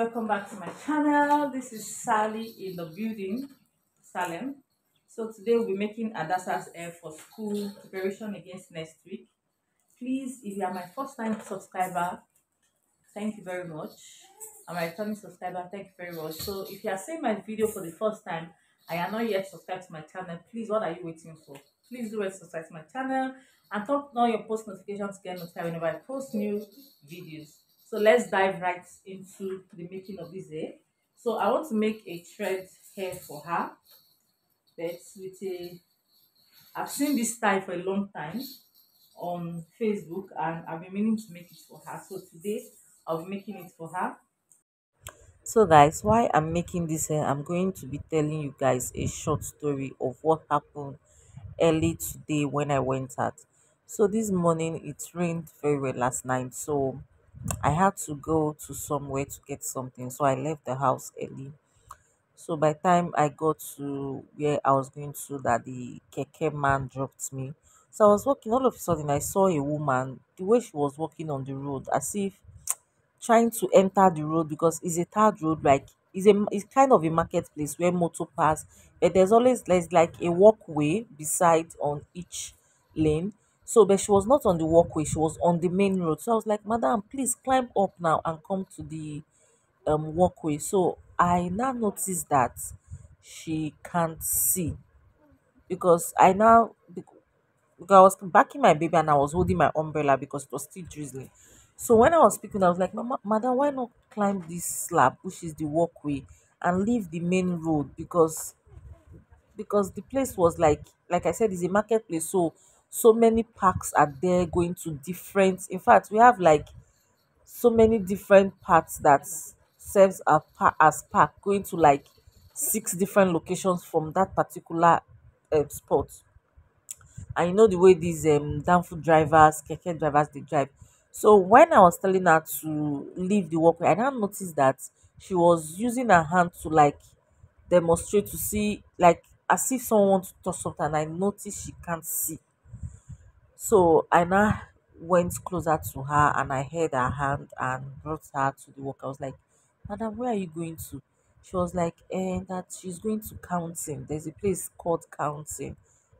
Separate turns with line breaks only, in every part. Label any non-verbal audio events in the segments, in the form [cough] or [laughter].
welcome back to my channel. This is Sally in the building, Salem. So today we'll be making Adasa's hair for school preparation against next week. Please, if you are my first time subscriber, thank you very much. I'm my returning subscriber, thank you very much. So if you are seeing my video for the first time i are not yet subscribed to my channel, please, what are you waiting for? Please do subscribe to my channel and turn on your post notifications to get notified whenever I post new videos. So let's dive right into the making of this hair. So I want to make a thread hair for her. That's with a I've seen this style for a long time on Facebook and I've been meaning to make it for her. So today I'll be making it for her.
So guys, why I'm making this hair, I'm going to be telling you guys a short story of what happened early today when I went out. So this morning it rained very well last night. So I had to go to somewhere to get something, so I left the house early. So by the time I got to where I was going to, that the keke man dropped me. So I was walking. All of a sudden, I saw a woman. The way she was walking on the road, as if trying to enter the road because it's a third road. Like it's a it's kind of a marketplace where motor pass, but there's always there's like a walkway beside on each lane so, but she was not on the walkway, she was on the main road. So I was like, Madam, please climb up now and come to the um walkway. So I now noticed that she can't see because I now because I was backing my baby and I was holding my umbrella because it was still drizzling. So when I was speaking, I was like, Mama, Madam, why not climb this slab, which is the walkway, and leave the main road because because the place was like like I said, it's a marketplace. So so many parks are there going to different in fact we have like so many different parts that serves a pa- as park going to like six different locations from that particular um, spot. You know the way these um danfo drivers keke drivers they drive. So when i was telling her to leave the walkway i now noticed that she was using her hand to like demonstrate to see like as if someone to touch something and i noticed she can't see so I now went closer to her and I held her hand and brought her to the walk. I was like, Madam, where are you going to? She was like, eh, that she's going to counting. There's a place called counting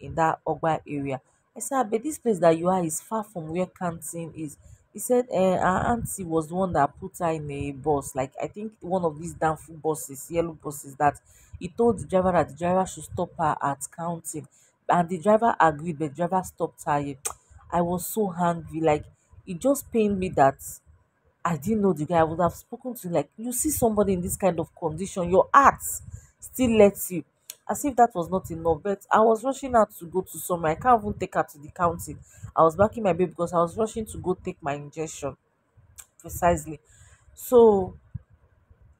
in that Ogba area. I said, but this place that you are is far from where counting is. He said, eh, our auntie was the one that put her in a bus, like I think one of these danfo buses, yellow buses, that he told the driver that the driver should stop her at counting and the driver agreed but the driver stopped her i was so angry like it just pained me that i didn't know the guy. I would have spoken to him like you see somebody in this kind of condition your heart still lets you. As if that was not enough but i was rushing out to go to somewhere. I can't even take her to the county. I was backing my baby because i was rushing to go take my injection precisely. So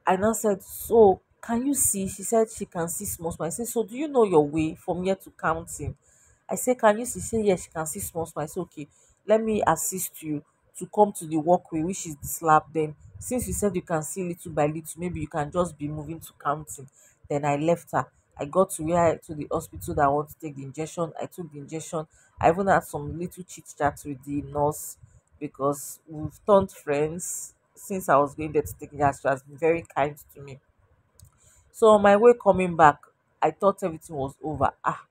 I now said, So can you see? She said she can see small small. I said, So do you know your way from here to counting? I said, Can you see? She said, Yes, she can see small small. I said, Okay, let me assist you to come to the walkway, which is the slab. Then, since you said you can see little by little, maybe you can just be moving to counting. Then I left her. I got to where to the hospital that I want to take the injection. I took the injection. I even had some little chit chat with the nurse because we've turned friends since I was going there to take gas. She has been very kind to me. So on my way coming back, I thought everything was over. Ah,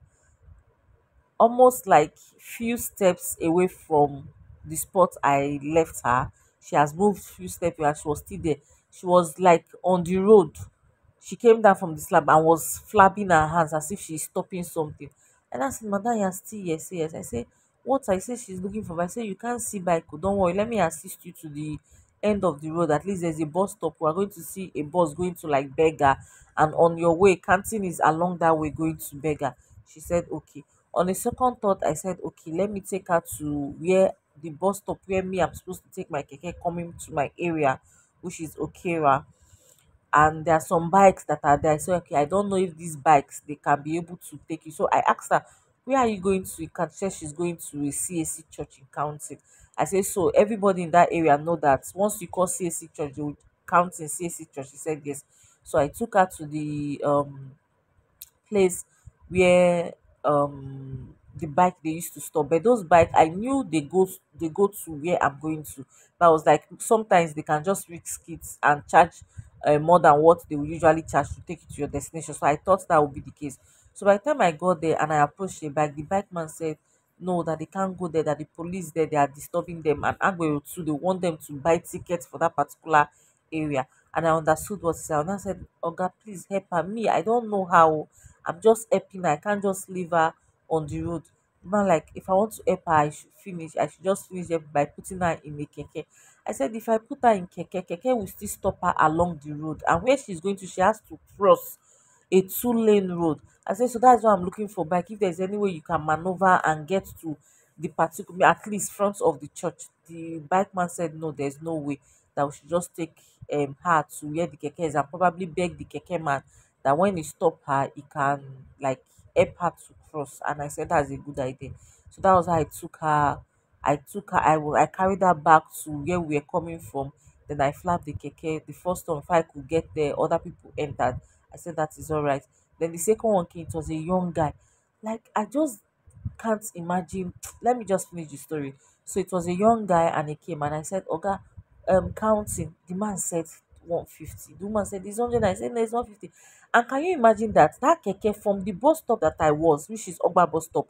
almost like few steps away from the spot I left her. She has moved few steps and she was still there. She was like on the road. She came down from the slab and was flapping her hands as if she's stopping something. And I said, Madam, you're still yes, yes. I say, what I say she's looking for. I say, you can't see bike. Don't worry, let me assist you to the end of the road at least there's a bus stop we are going to see a bus going to like Berger and on your way canteen is along that way going to Berger she said okay on a second thought i said okay let me take her to where the bus stop where me i'm supposed to take my keke coming to my area which is okera and there are some bikes that are there. So okay, I don't know if these bikes they can be able to take you. So I asked her, where are you going to? Can say she's going to a CAC church in counting. I said, so everybody in that area know that once you call CAC church, they would count in CAC church. She said yes. So I took her to the um place where um the bike they used to stop but those bike i knew they go they go to where i'm going to but i was like sometimes they can just risk it and charge uh, more than what they will usually charge to take you to your destination. So I thought that would be the case. So by the time I got there and I approached the bike, the bike man said no, that they can't go there, that the police there they are disturbing them, and Agbero too, they want them to buy tickets for that particular area. And I understood what he said. And I said, Oh God, please help her. Me, I don't know how. Oh. I'm just helping her. I can't just leave her on the road. Man, like, if I want to help her, I should finish. I should just finish it by putting her in a keke. I said, if I put her in keke, keke will still stop her along the road. And where she's going to, she has to cross a two lane road. I said, so that's what I'm looking for bike. If there's any way you can maneuver and get to the particular, at least front of the church. The bike man said, no, there's no way that we should just take um her to where the keke is and probably beg the keke man that when he stop her, he can like help her to cross. And I said that's a good idea. So that was how I took her. I took her. I will. I carried her back to where we were coming from. Then I flapped the keke. The first time, if I could get there, other people entered. I said that is all right. Then the second one came. It was a young guy. Like I just can't imagine. [tsk] Let me just finish the story. So it was a young guy and he came and I said, Oga, um counting. The man said 150. The woman said it's 100. I said no, it's 150. And can you imagine that that keke from the bus stop that I was, which is Ogba bus stop,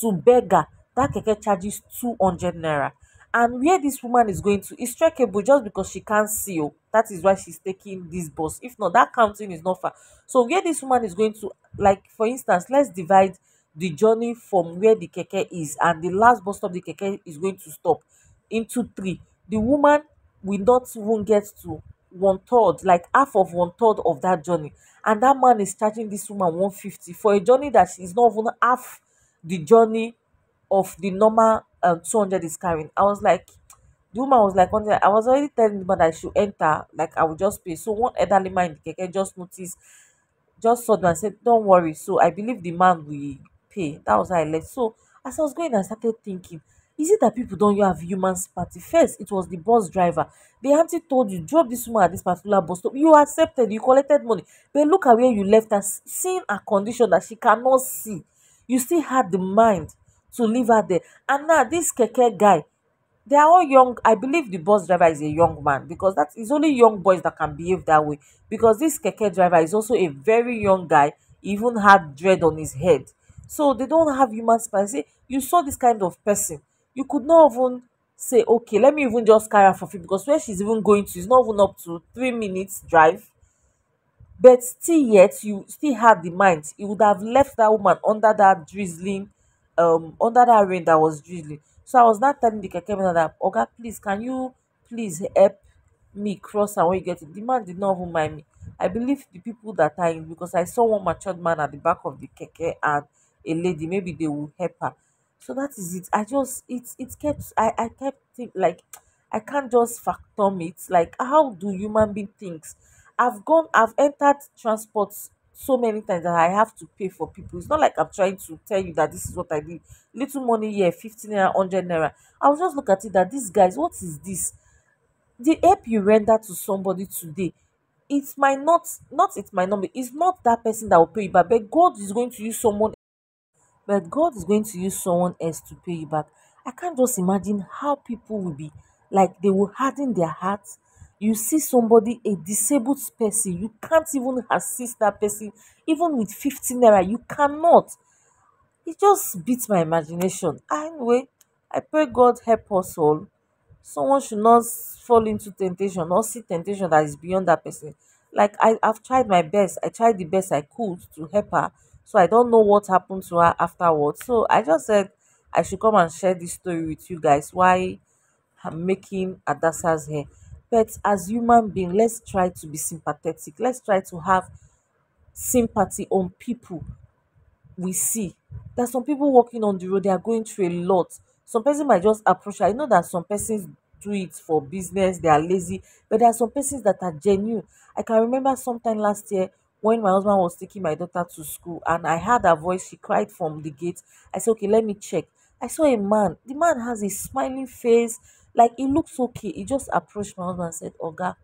to Berger, that keke charges 200 naira. And where this woman is going to is trackable just because she can't see. Oh, that is why she's taking this bus. If not, that counting is not far. So where this woman is going to, like for instance, let's divide the journey from where the keke is and the last bus stop the keke is going to stop into three. The woman will not even get to one third, like half of one third of that journey. And that man is charging this woman 150 for a journey that is not even half the journey of the normal um 200 is carrying. I was like, the was like, "100." I was already telling the man that I should enter, like I would just pay. So one elderly man in the keke just noticed just saw them and said, Don't worry. So I believe the man will pay. That was how I left. So as I was going, I started thinking, is it that people don't have human sympathy? First, it was the bus driver. The auntie told you, drop this woman at this particular bus stop. You accepted, you collected money. But look at where you left her, seeing a condition that she cannot see. You still had the mind to leave her there. And now this keke guy, they are all young i believe the bus driver is a young man because that is only young boys that can behave that way. Because this keke driver is also a very young guy he even had dread on his head. So they don't have human spice you saw this kind of person you could not even say okay let me even just carry her for free because where she's even going to is not even up to three minutes drive. But still yet you still had the mind. You would have left that woman under that drizzling um under that rain that was drizzling so i was not telling the keke man that oga please can you please help me cross am when you get it the man did not even mind me. I believe the people that are in because i saw one matured man at the back of the keke and a lady maybe they will help her. So that is it. I just it it kept i i kept think like i can't just fathom it. Like how do human being thinks? I've gone i've entered transport so many times that i have to pay for people it's not like i'm trying to tell you that this is what i did little money here 15 naira 100 naira i will just look at it that these guys what is this the help you render to somebody today it might not not it might not be it's not that person that will pay you back but god is going to use someone but God is going to use someone else to pay you back. I can't just imagine how people will be like they will harden their hearts. You see somebody, a disabled person, you can't even assist that person, even with 15 naira, you cannot. It just beats my imagination. Anyway, I pray God help us all. Someone should not fall into temptation or see temptation that is beyond that person. Like I, I've tried my best. I tried the best I could to help her. So I don't know what happened to her afterwards. So I just said I should come and share this story with you guys. Why I'm making Adasa's hair. But as human being, let's try to be sympathetic. Let's try to have sympathy on people we see. There's some people walking on the road they are going through a lot. Some person might just approach i know that some persons do it for business they are lazy but there are some persons that are genuine. I can remember sometime last year when my husband was taking my daughter to school and i heard her voice she cried from the gate. I said okay let me check. I saw a man. The man has a smiling face like he looks okay he just approached my husband and said oga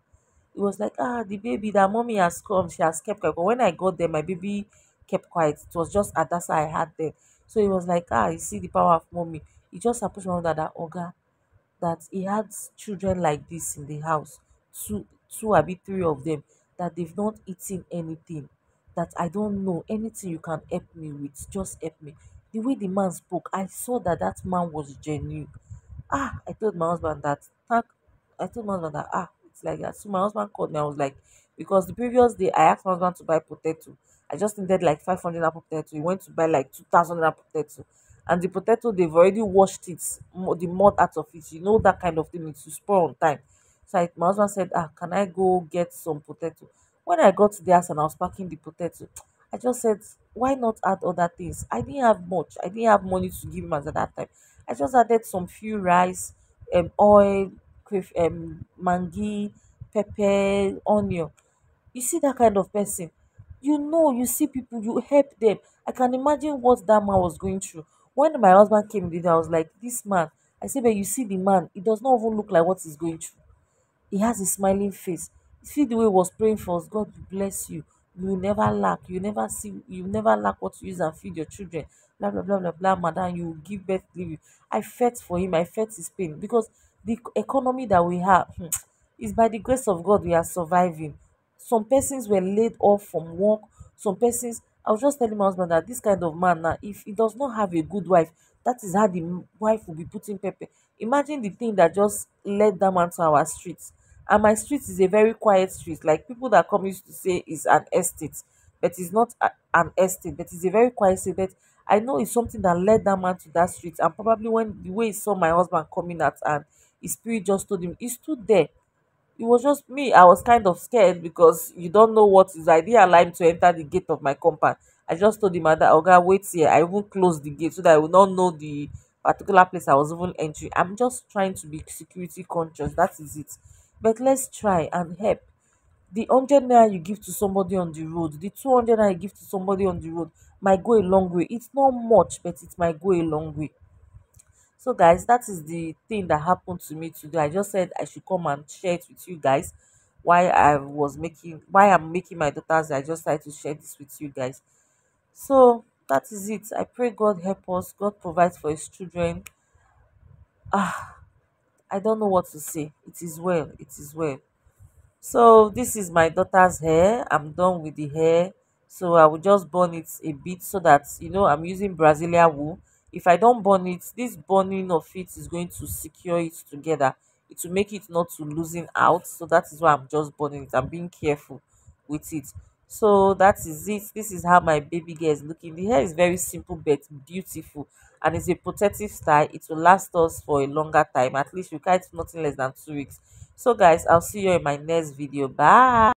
it was like ah the baby that mommy has come she has kept quiet. But when i got there my baby kept quiet. It was just at adasa i had there. So he was like ah you see the power of mommy. He just approached my mother that oga that he had children like this in the house two two abi three of them that they've not eaten anything that i don't know anything you can help me with just help me. The way the man spoke i saw that that man was genuine ah i told my husband that thank i told my husband that ah it's like that. So my husband called me. I was like because the previous day i asked my husband to buy potato. I just needed like 500 naira potato. He went to buy like 2000 naira potato. And the potato they've already washed it the mud out of it. You know that kind of thing It's to spoil on time. So I, my husband said ah can i go get some potato? When i got to the house and i was packing the potato i just said why not add other things? I didn't have much. I didn't have money to give him at that time. I just added some few rice um oil crayf um mangi pepper onion. You see that kind of person? You know you see people you help them. I can imagine what that man was going through. When my husband came day i was like this man i say but you see the man he does not even look like what he's going through. He has a smiling face. See the way he was praying for us? God bless you you never lack you never see you never lack what to use and feed your children blah blah blah blah blah madam you give birth leave you. I felt for him i felt his pain because the economy that we have hmm, is by the grace of god we are surviving. Some persons were laid off from work. Some persons i was just telling my husband that this kind of man now if he does not have a good wife that is how the wife will be putting pepper. Imagine the thing that just led that man to our streets and my street is a very quiet street. Like people that come used to say is an estate but it's not a, an estate but it's a very quiet street. But i know it's something that led that man to that street. And probably when the way he saw my husband coming out and his spirit just told him he stood there. It was just me. I was kind of scared because you don't know what is i didn't to enter the gate of my compound. I just told him that oga wait here. I even closed the gate so that i will not know the particular place i was even entering. I'm just trying to be security conscious. That is it but let's try and help. The hundred naira you give to somebody on the road the two hundred naira you give to somebody on the road might go a long way. It's not much but it might go a long way. So guys that is the thing that happened to me today. I just said i should come and share it with you guys. Why i was making why i'm making my daughters i just like to share this with you guys. So that is it. I pray god help us. God provides for his children. Ah i don't know what to say. It is well. It is well. So this is my daughter's hair. I'm done with the hair. So i will just burn it a bit so that you know i'm using brazilian wool. If i don't burn it this burning of it is going to secure it together. It will make it not to loosen out. So that is why i'm just burning it. I'm being careful with it. So that is it. This is how my baby girl is looking. The hair is very simple but beautiful and it's a protective style. It will last us for a longer time. At least we can't nothing less than two weeks. So guys i'll see you in my next video. Bye